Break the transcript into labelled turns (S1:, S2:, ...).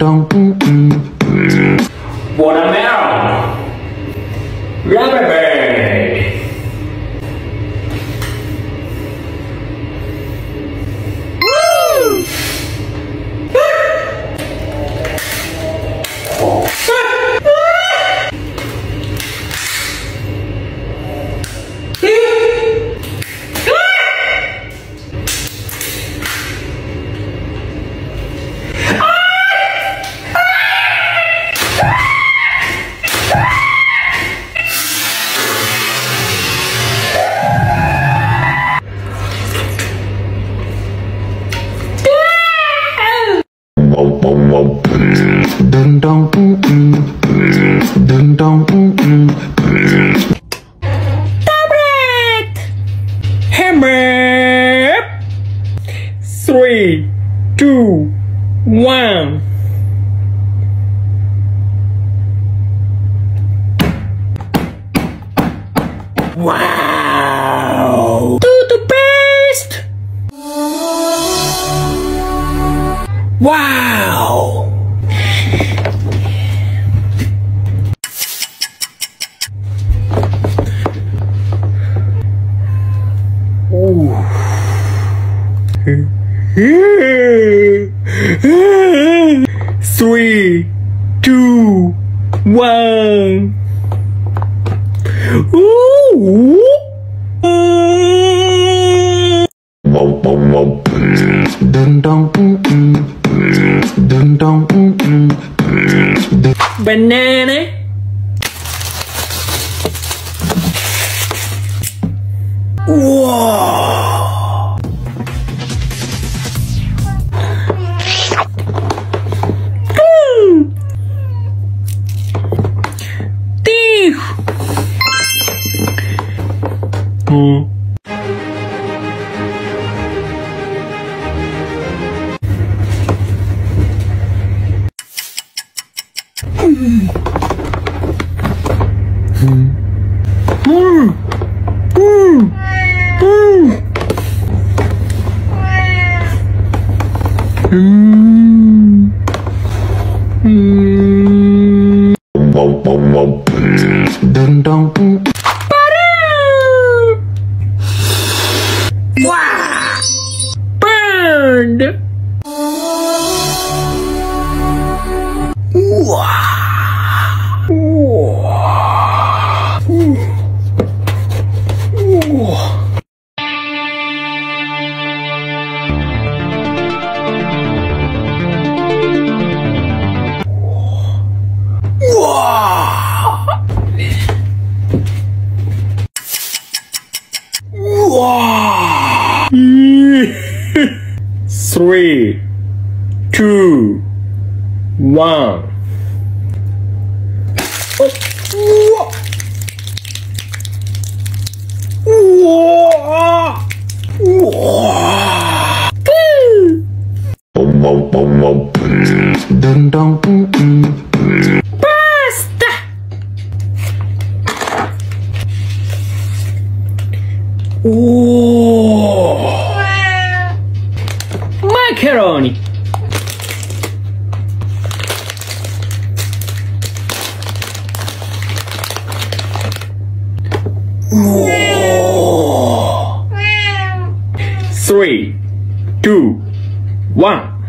S1: dong, dong, mm.
S2: Hammer. Three, two, one. Wow! Toothpaste! Wow! Three, two, one. Ooh.
S1: Ding dong, Mm. ding dong, mm,
S2: one. Oh, whoa. Whoa. Whoa.
S1: ding dong,
S2: two, one.